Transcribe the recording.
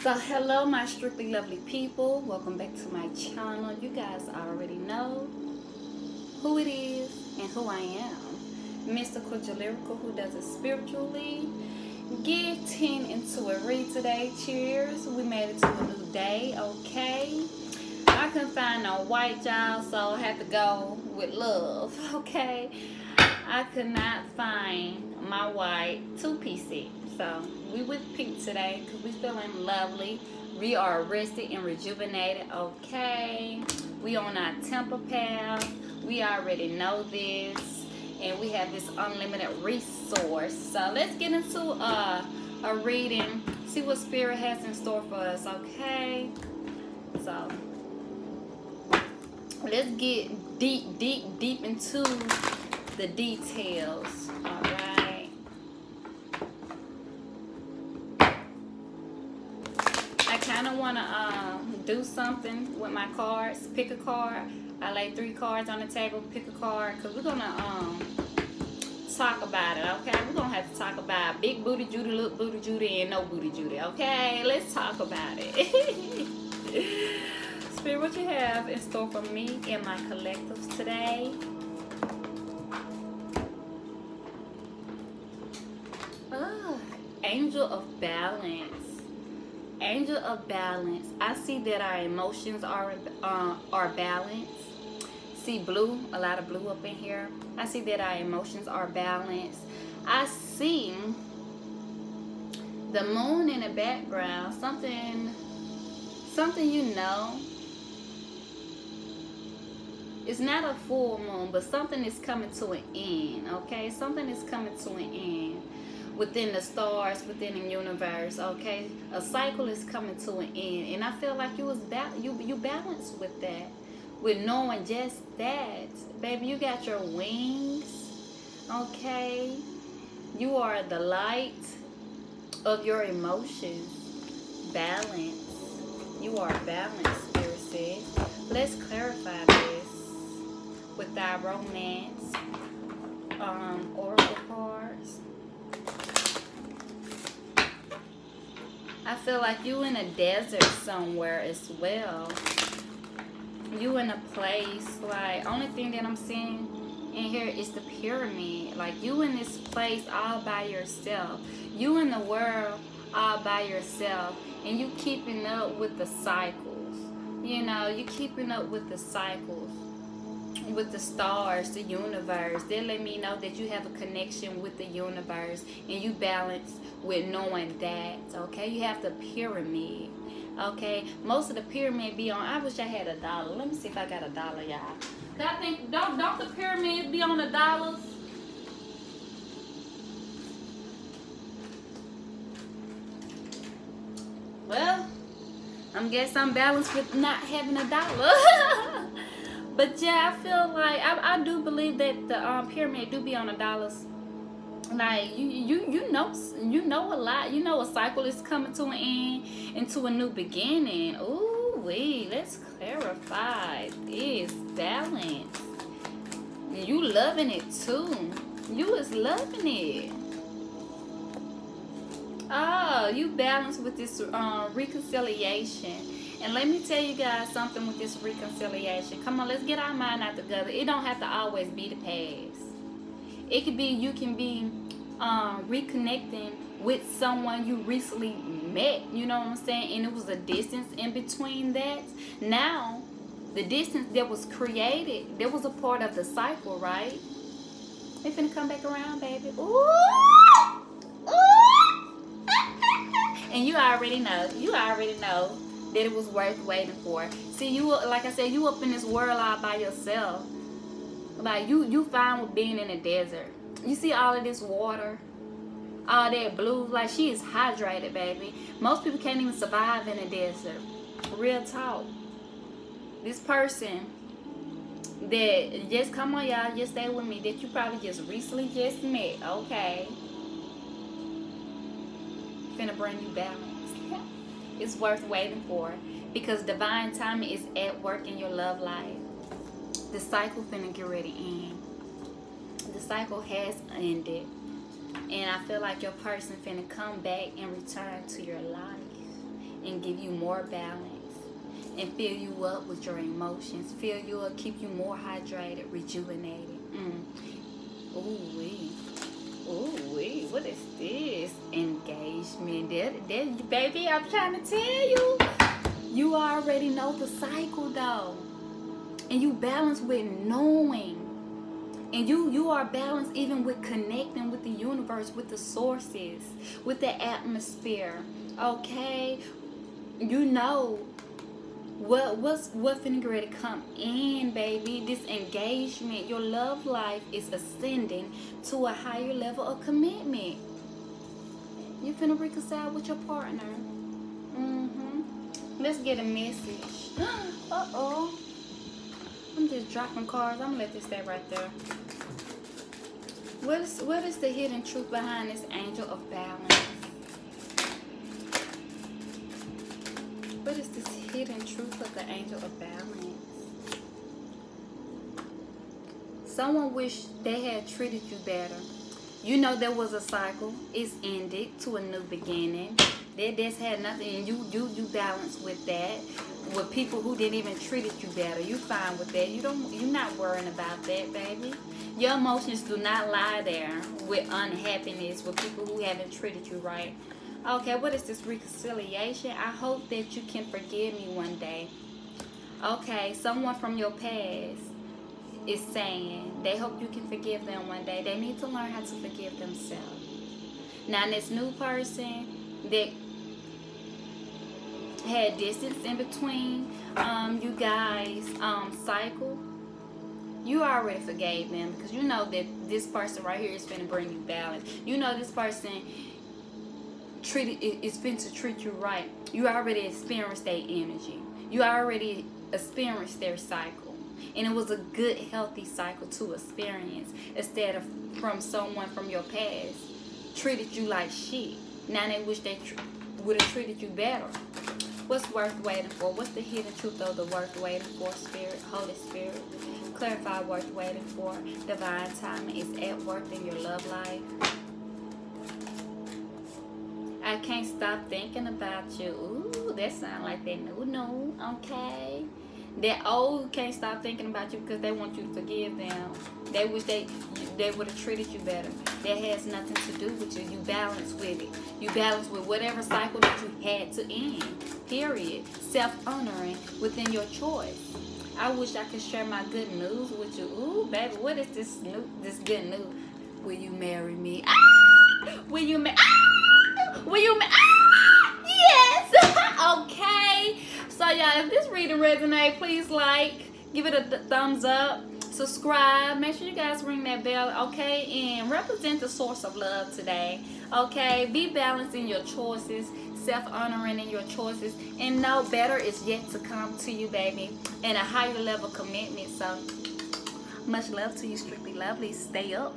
So hello my strictly lovely people. Welcome back to my channel. You guys already know who it is and who I am. Mystical Jalirical who does it spiritually. Getting into a read today. Cheers. We made it to a new day. Okay. I couldn't find no white y'all so I had to go with love. Okay. I could not find my white two-piece set. So we with pink today because we feeling lovely. We are rested and rejuvenated. Okay. We on our temple path. We already know this. And we have this unlimited resource. So let's get into uh, a reading. See what spirit has in store for us. Okay. So let's get deep, deep, deep into the details. All right. Do something with my cards. Pick a card. I lay three cards on the table. Pick a card because we're going to um, talk about it, okay? We're going to have to talk about big booty Judy, little booty Judy, and no booty Judy, okay? Let's talk about it. Spirit, what you have in store for me and my collectives today? Oh, angel of balance angel of balance. I see that our emotions are uh, are balanced. See blue a lot of blue up in here. I see that our emotions are balanced. I see the moon in the background. Something something you know. It's not a full moon but something is coming to an end okay? Something is coming to an end within the stars, within the universe. Okay, a cycle is coming to an end, and I feel like you was ba- you you balanced with that, with knowing just that, baby. You got your wings. Okay, you are the light of your emotions. Balance. You are balanced, Spirit said. Let's clarify this with our romance um, oracle cards. I feel like you in a desert somewhere as well. You in a place, like, only thing that I'm seeing in here is the pyramid. Like, you in this place all by yourself. You in the world all by yourself. And you keeping up with the cycles. You know, you keeping up with the cycles with the stars, the universe. They let me know that you have a connection with the universe and you balance with knowing that. Okay, you have the pyramid. Okay, most of the pyramid be on. I wish I had a dollar. Let me see if I got a dollar, y'all. I think don't don't the pyramids be on the dollars? Well, I'm guess I'm balanced with not having a dollar. But yeah, I feel like I, I do believe that the um, pyramid do be on the dollars. Like you, you, you know, you know a lot. You know a cycle is coming to an end, into a new beginning. Ooh, wait, let's clarify this balance. You loving it too. You is loving it. You balance with this uh, reconciliation and let me tell you guys something with this reconciliation. Come on, let's get our mind out together. It don't have to always be the past. It could be you can be um, reconnecting with someone you recently met. You know what I'm saying? And it was a distance in between that. Now, the distance that was created, there was a part of the cycle, right? it's gonna come back around, baby. Ooh! You already know. You already know that it was worth waiting for. See, you like I said, you up in this world all by yourself. Like you, you fine with being in the desert. You see all of this water, all that blue. Like she is hydrated, baby. Most people can't even survive in a desert. Real talk. This person that just come on, y'all, just stay with me. That you probably just recently just met. Okay. Finna bring you balance It's worth waiting for because divine timing is at work in your love life. The cycle finna get ready in. The cycle has ended. And I feel like your person finna come back and return to your life and give you more balance and fill you up with your emotions. Fill you up, keep you more hydrated, rejuvenated. Mm. Ooh Ooh wee. What is this? Engagement. That, that, baby, I'm trying to tell you. You already know the cycle though. And you balance with knowing. And you you are balanced even with connecting with the universe, with the sources, with the atmosphere. Okay? You know what what's what finna ready to come in, baby? This engagement, your love life is ascending to a higher level of commitment. You finna reconcile with your partner. Mm-hmm. Let's get a message. Uh-oh. I'm just dropping cards. I'm gonna let this stay right there. What is what is the hidden truth behind this angel of balance? What is this hidden truth of the angel of balance? Someone wish they had treated you better. You know there was a cycle. It's ended to a new beginning. That this had nothing and you you you balance with that. With people who didn't even treated you better. You fine with that. You don't you're not worrying about that, baby. Your emotions do not lie there with unhappiness with people who haven't treated you right. Okay, what is this reconciliation? I hope that you can forgive me one day. Okay, someone from your past is saying they hope you can forgive them one day. They need to learn how to forgive themselves. Now, this new person that had distance in between um, you guys um, cycle, you already forgave them because you know that this person right here is going to bring you balance. You know this person treated it's been to treat you right. You already experienced their energy. You already experienced their cycle. And it was a good healthy cycle to experience instead of from someone from your past treated you like shit. Now they wish they would have treated you better. What's worth waiting for? What's the hidden truth of the worth waiting for? Spirit holy spirit clarify worth waiting for. Divine timing is at work in your love life I can't stop thinking about you. Ooh, that sound like that new new, okay? That old can't stop thinking about you because they want you to forgive them. They wish they they would have treated you better. That has nothing to do with you. You balance with it. You balance with whatever cycle that you had to end. Period. Self-honoring within your choice. I wish I could share my good news with you. Ooh, baby, what is this new this good news? Will you marry me? Ah! Will you marry? Ah! Will you? Ah, yes. okay. So y'all, if this reading resonate, please like, give it a th thumbs up, subscribe. Make sure you guys ring that bell, okay? And represent the source of love today, okay? Be balanced in your choices, self-honoring in your choices, and know better is yet to come to you, baby, and a higher level commitment. So much love to you, strictly lovely. Stay up.